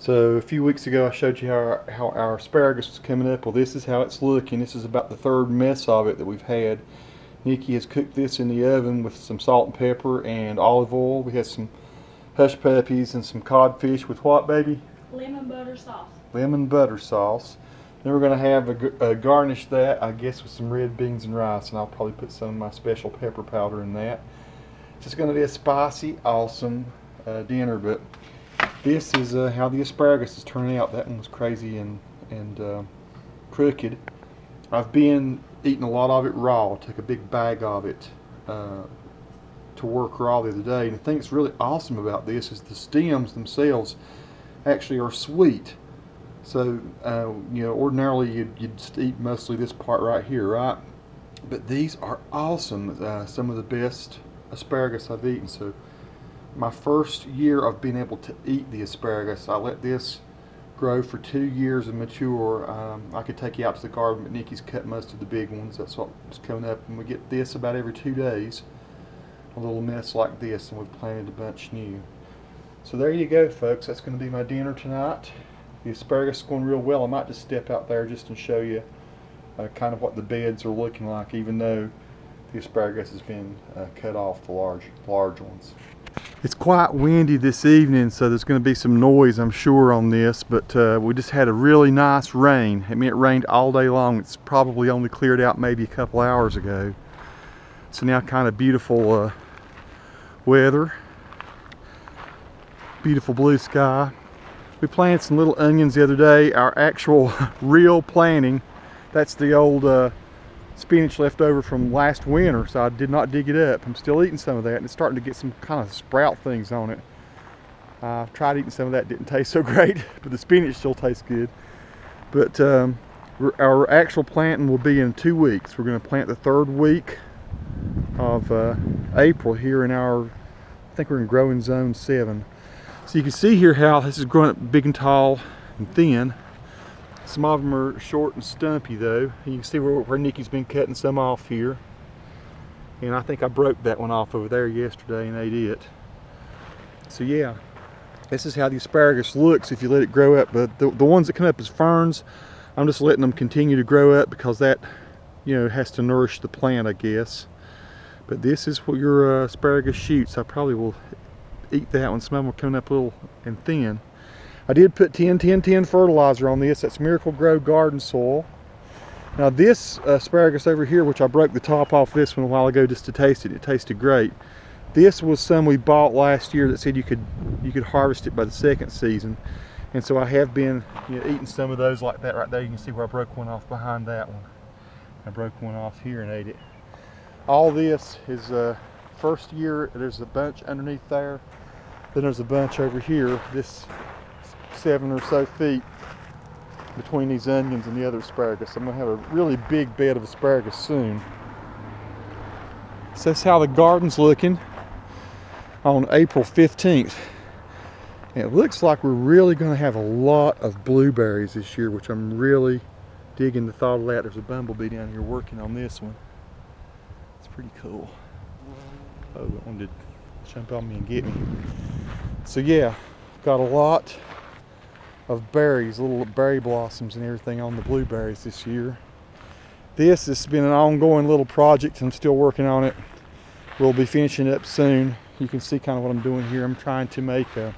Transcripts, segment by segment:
So a few weeks ago I showed you how our, how our asparagus was coming up. Well this is how it's looking. This is about the third mess of it that we've had. Nikki has cooked this in the oven with some salt and pepper and olive oil. We had some hush puppies and some codfish with what baby? Lemon butter sauce. Lemon butter sauce. Then we're going to have a, a garnish that I guess with some red beans and rice and I'll probably put some of my special pepper powder in that. It's just going to be a spicy awesome uh, dinner but this is uh, how the asparagus is turning out. That one was crazy and, and uh, crooked. I've been eating a lot of it raw. Took a big bag of it uh, to work raw the other day. And the thing that's really awesome about this is the stems themselves actually are sweet. So, uh, you know, ordinarily you'd, you'd eat mostly this part right here, right? But these are awesome. Uh, some of the best asparagus I've eaten. So my first year of being able to eat the asparagus, I let this grow for two years and mature. Um, I could take you out to the garden, but Nikki's cut most of the big ones. That's what's coming up. And we get this about every two days. A little mess like this, and we've planted a bunch new. So there you go, folks. That's going to be my dinner tonight. The asparagus is going real well. I might just step out there just and show you uh, kind of what the beds are looking like, even though the asparagus has been uh, cut off the large, large ones. It's quite windy this evening, so there's going to be some noise, I'm sure, on this, but uh, we just had a really nice rain. I mean, it rained all day long. It's probably only cleared out maybe a couple hours ago. So now kind of beautiful uh, weather. Beautiful blue sky. We planted some little onions the other day. Our actual real planting, that's the old uh, spinach left over from last winter, so I did not dig it up. I'm still eating some of that, and it's starting to get some kind of sprout things on it. I tried eating some of that, didn't taste so great, but the spinach still tastes good. But um, our actual planting will be in two weeks. We're going to plant the third week of uh, April here in our, I think we're in growing zone seven. So you can see here how this is growing up big and tall and thin. Some of them are short and stumpy though. You can see where, where Nikki's been cutting some off here. And I think I broke that one off over there yesterday and ate it. So yeah, this is how the asparagus looks if you let it grow up. But the, the ones that come up as ferns, I'm just letting them continue to grow up because that, you know, has to nourish the plant, I guess. But this is what your uh, asparagus shoots. I probably will eat that one. Some of them are coming up a little and thin. I did put 10 10 10 fertilizer on this. That's Miracle-Gro garden soil. Now this asparagus over here, which I broke the top off this one a while ago just to taste it, it tasted great. This was some we bought last year that said you could you could harvest it by the second season. And so I have been you know, eating some of those like that right there. You can see where I broke one off behind that one. I broke one off here and ate it. All this is uh, first year, there's a bunch underneath there. Then there's a bunch over here. This seven or so feet between these onions and the other asparagus. I'm gonna have a really big bed of asparagus soon. So that's how the garden's looking on April 15th. And it looks like we're really gonna have a lot of blueberries this year, which I'm really digging the thought of that. There's a bumblebee down here working on this one. It's pretty cool. Oh, it wanted to jump on me and get me. So yeah, got a lot of berries, little berry blossoms and everything on the blueberries this year. This has been an ongoing little project. I'm still working on it. We'll be finishing up soon. You can see kind of what I'm doing here. I'm trying to make a,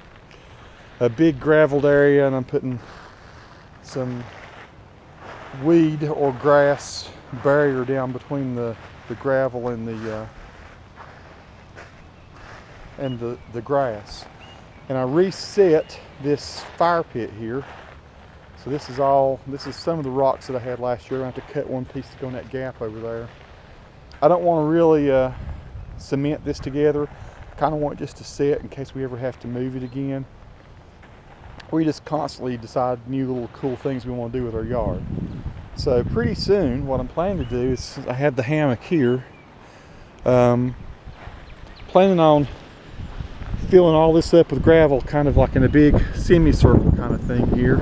a big graveled area and I'm putting some weed or grass barrier down between the, the gravel and the uh, and the, the grass and I reset this fire pit here. So this is all, this is some of the rocks that I had last year. I have to cut one piece to go in that gap over there. I don't want to really uh, cement this together. Kind of want it just to set in case we ever have to move it again. We just constantly decide new little cool things we want to do with our yard. So pretty soon, what I'm planning to do is, I have the hammock here. Um, planning on filling all this up with gravel kind of like in a big semicircle kind of thing here.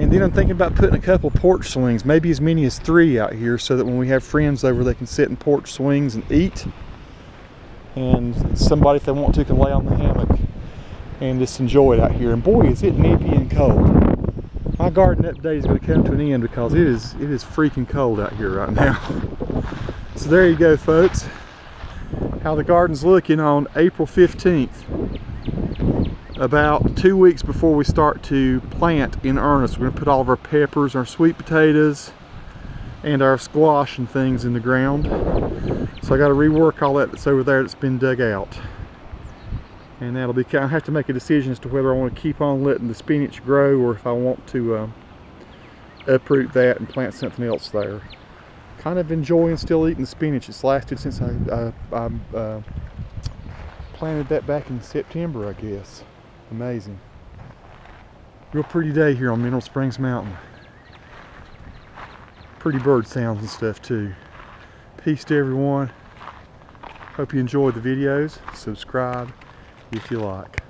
And then I'm thinking about putting a couple porch swings, maybe as many as three out here so that when we have friends over they can sit in porch swings and eat. And somebody if they want to can lay on the hammock and just enjoy it out here. And boy, is it nippy and cold. My garden update is going to come to an end because it is it is freaking cold out here right now. So there you go, folks. How the garden's looking on April 15th. About two weeks before we start to plant in earnest. We're to put all of our peppers, our sweet potatoes, and our squash and things in the ground. So I got to rework all that that's over there that's been dug out. And that'll be, I have to make a decision as to whether I want to keep on letting the spinach grow or if I want to uh, uproot that and plant something else there kind of enjoying still eating spinach. It's lasted since I, I, I uh, planted that back in September, I guess. Amazing. Real pretty day here on Mineral Springs Mountain. Pretty bird sounds and stuff too. Peace to everyone. Hope you enjoyed the videos. Subscribe if you like.